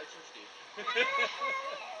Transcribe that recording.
license, dude.